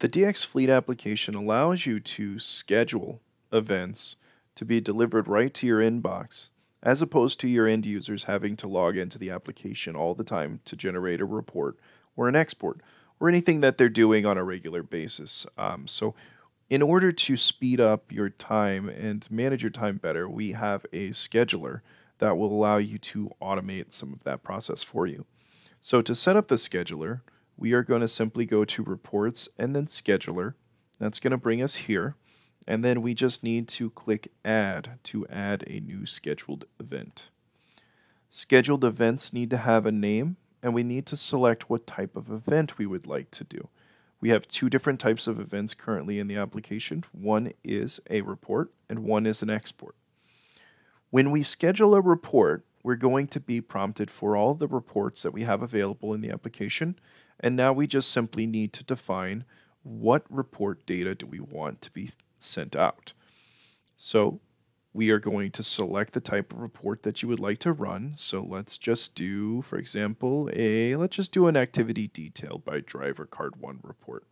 The DX Fleet application allows you to schedule events to be delivered right to your inbox, as opposed to your end users having to log into the application all the time to generate a report or an export or anything that they're doing on a regular basis. Um, so, in order to speed up your time and manage your time better, we have a scheduler that will allow you to automate some of that process for you. So, to set up the scheduler, we are going to simply go to reports and then scheduler. That's going to bring us here. And then we just need to click add to add a new scheduled event. Scheduled events need to have a name and we need to select what type of event we would like to do. We have two different types of events currently in the application. One is a report and one is an export. When we schedule a report, we're going to be prompted for all the reports that we have available in the application and now we just simply need to define what report data do we want to be sent out. So we are going to select the type of report that you would like to run. So let's just do, for example, a let's just do an activity detailed by driver card one report.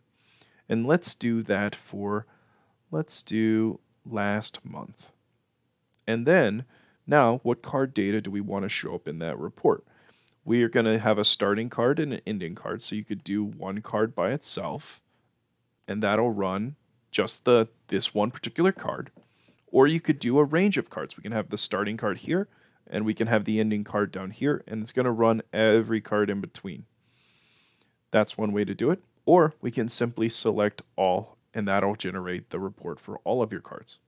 And let's do that for let's do last month. And then now what card data do we want to show up in that report? We are going to have a starting card and an ending card. So you could do one card by itself, and that'll run just the this one particular card. Or you could do a range of cards. We can have the starting card here, and we can have the ending card down here, and it's going to run every card in between. That's one way to do it. Or we can simply select all, and that'll generate the report for all of your cards.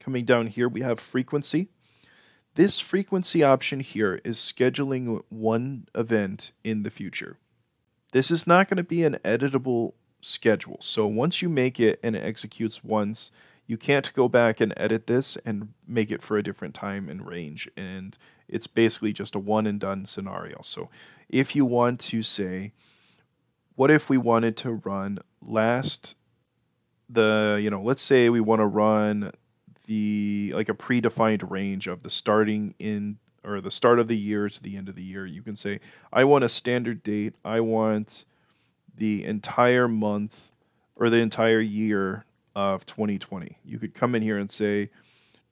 Coming down here, we have frequency. This frequency option here is scheduling one event in the future. This is not going to be an editable schedule. So once you make it and it executes once, you can't go back and edit this and make it for a different time and range. And it's basically just a one and done scenario. So if you want to say, what if we wanted to run last the, you know, let's say we want to run the like a predefined range of the starting in or the start of the year to the end of the year. You can say, I want a standard date. I want the entire month or the entire year of 2020. You could come in here and say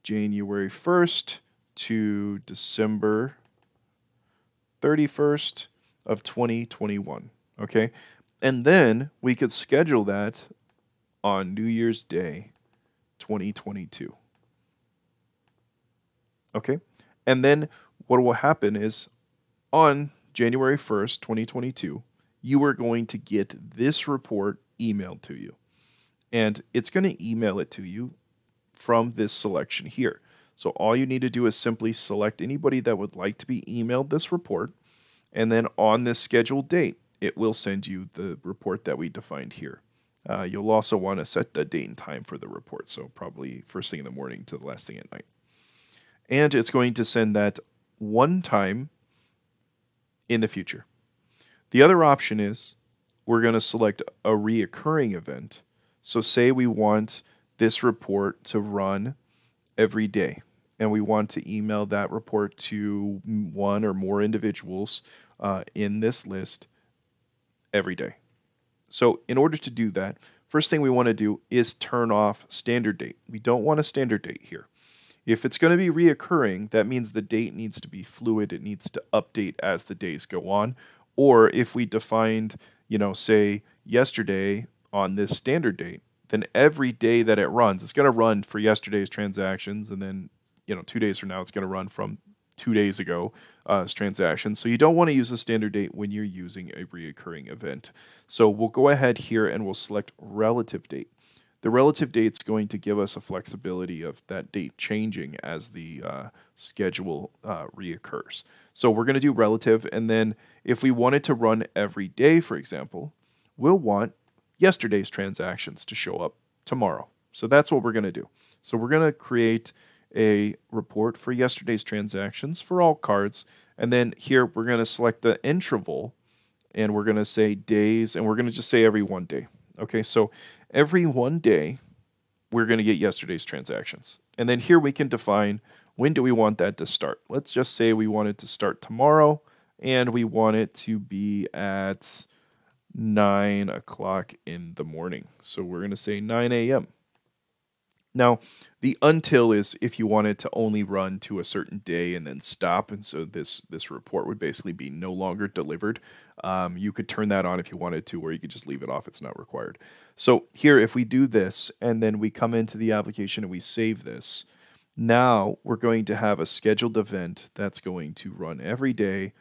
January 1st to December 31st of 2021. Okay. And then we could schedule that on New Year's Day 2022. Okay. And then what will happen is on January 1st, 2022, you are going to get this report emailed to you. And it's going to email it to you from this selection here. So all you need to do is simply select anybody that would like to be emailed this report. And then on this scheduled date, it will send you the report that we defined here. Uh, you'll also want to set the date and time for the report. So probably first thing in the morning to the last thing at night and it's going to send that one time in the future. The other option is we're going to select a reoccurring event. So, say we want this report to run every day, and we want to email that report to one or more individuals uh, in this list every day. So, in order to do that, first thing we want to do is turn off standard date. We don't want a standard date here. If it's going to be reoccurring, that means the date needs to be fluid. It needs to update as the days go on. Or if we defined, you know, say yesterday on this standard date, then every day that it runs, it's going to run for yesterday's transactions. And then, you know, two days from now, it's going to run from two days ago uh, transactions. So you don't want to use a standard date when you're using a reoccurring event. So we'll go ahead here and we'll select relative date. The relative date is going to give us a flexibility of that date changing as the uh, schedule uh, reoccurs. So we're going to do relative, and then if we wanted to run every day, for example, we'll want yesterday's transactions to show up tomorrow. So that's what we're going to do. So we're going to create a report for yesterday's transactions for all cards, and then here we're going to select the interval, and we're going to say days, and we're going to just say every one day. Okay, so every one day, we're going to get yesterday's transactions. And then here we can define when do we want that to start. Let's just say we want it to start tomorrow and we want it to be at 9 o'clock in the morning. So we're going to say 9 a.m. Now, the until is if you wanted to only run to a certain day and then stop, and so this this report would basically be no longer delivered. Um, you could turn that on if you wanted to, or you could just leave it off. It's not required. So here, if we do this and then we come into the application and we save this, now we're going to have a scheduled event that's going to run every day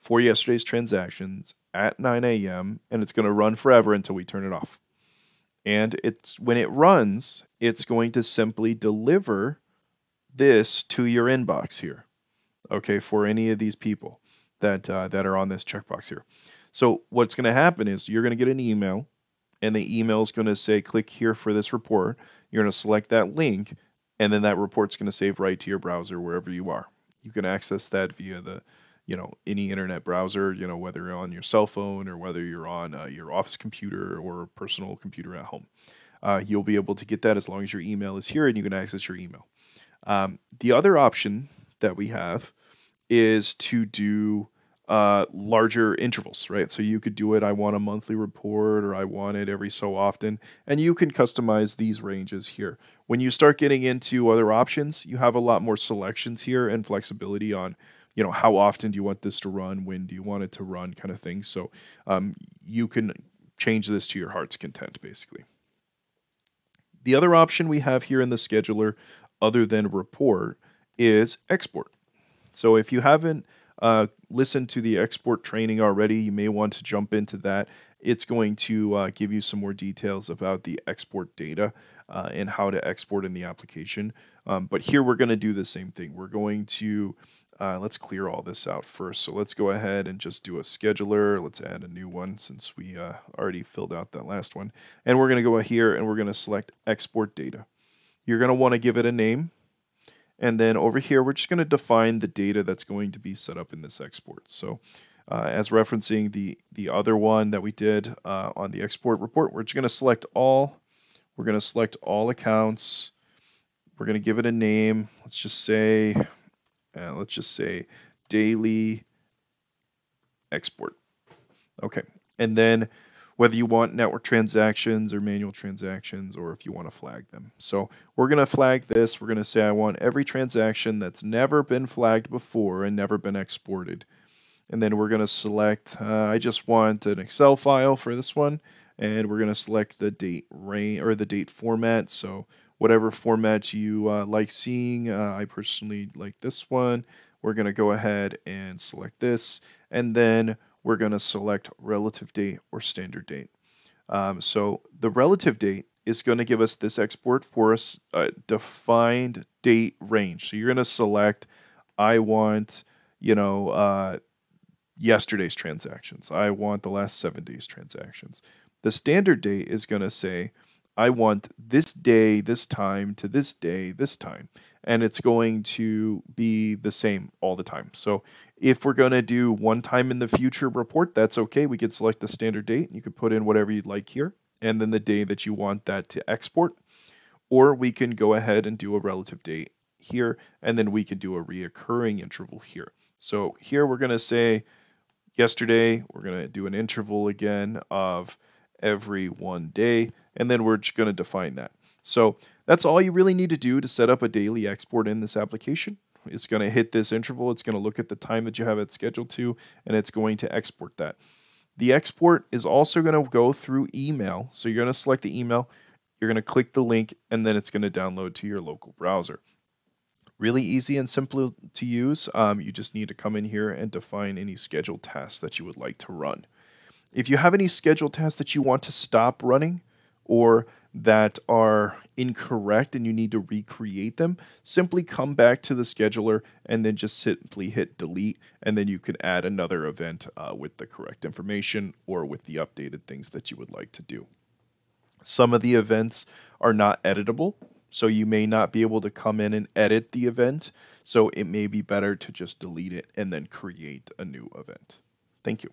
for yesterday's transactions at 9 a.m. and it's going to run forever until we turn it off. And it's when it runs, it's going to simply deliver this to your inbox here. Okay, for any of these people that uh, that are on this checkbox here. So what's going to happen is you're going to get an email, and the email is going to say click here for this report. You're going to select that link, and then that report's going to save right to your browser wherever you are. You can access that via the you know any internet browser you know whether you're on your cell phone or whether you're on uh, your office computer or personal computer at home. Uh, you'll be able to get that as long as your email is here and you can access your email. Um, the other option that we have is to do uh, larger intervals, right? So you could do it, I want a monthly report or I want it every so often. And you can customize these ranges here. When you start getting into other options, you have a lot more selections here and flexibility on you know how often do you want this to run when do you want it to run kind of thing so um, you can change this to your heart's content basically the other option we have here in the scheduler other than report is export so if you haven't uh, listened to the export training already you may want to jump into that it's going to uh, give you some more details about the export data uh, and how to export in the application um, but here we're going to do the same thing we're going to uh, let's clear all this out first. So let's go ahead and just do a scheduler. Let's add a new one since we uh, already filled out that last one. And we're going to go here and we're going to select export data. You're going to want to give it a name. And then over here, we're just going to define the data that's going to be set up in this export. So uh, as referencing the, the other one that we did uh, on the export report, we're just going to select all. We're going to select all accounts. We're going to give it a name. Let's just say uh, let's just say daily export. Okay. And then whether you want network transactions or manual transactions or if you want to flag them. So we're going to flag this. We're going to say I want every transaction that's never been flagged before and never been exported. And then we're going to select, uh, I just want an Excel file for this one. And we're going to select the date range or the date format. So whatever format you uh, like seeing. Uh, I personally like this one. We're going to go ahead and select this, and then we're going to select relative date or standard date. Um, so the relative date is going to give us this export for us a defined date range. So you're going to select, I want, you know, uh, yesterday's transactions. I want the last seven days transactions. The standard date is going to say, I want this day, this time to this day, this time. And it's going to be the same all the time. So if we're going to do one time in the future report, that's okay. We could select the standard date. You could put in whatever you'd like here and then the day that you want that to export. Or we can go ahead and do a relative date here and then we can do a reoccurring interval here. So here we're going to say yesterday, we're going to do an interval again of every one day, and then we're just going to define that. So that's all you really need to do to set up a daily export in this application. It's going to hit this interval, it's going to look at the time that you have it scheduled to, and it's going to export that. The export is also going to go through email. So you're going to select the email, you're going to click the link, and then it's going to download to your local browser. Really easy and simple to use. Um, you just need to come in here and define any scheduled tasks that you would like to run. If you have any scheduled tasks that you want to stop running or that are incorrect and you need to recreate them, simply come back to the scheduler and then just simply hit delete. And then you can add another event uh, with the correct information or with the updated things that you would like to do. Some of the events are not editable, so you may not be able to come in and edit the event. So it may be better to just delete it and then create a new event. Thank you.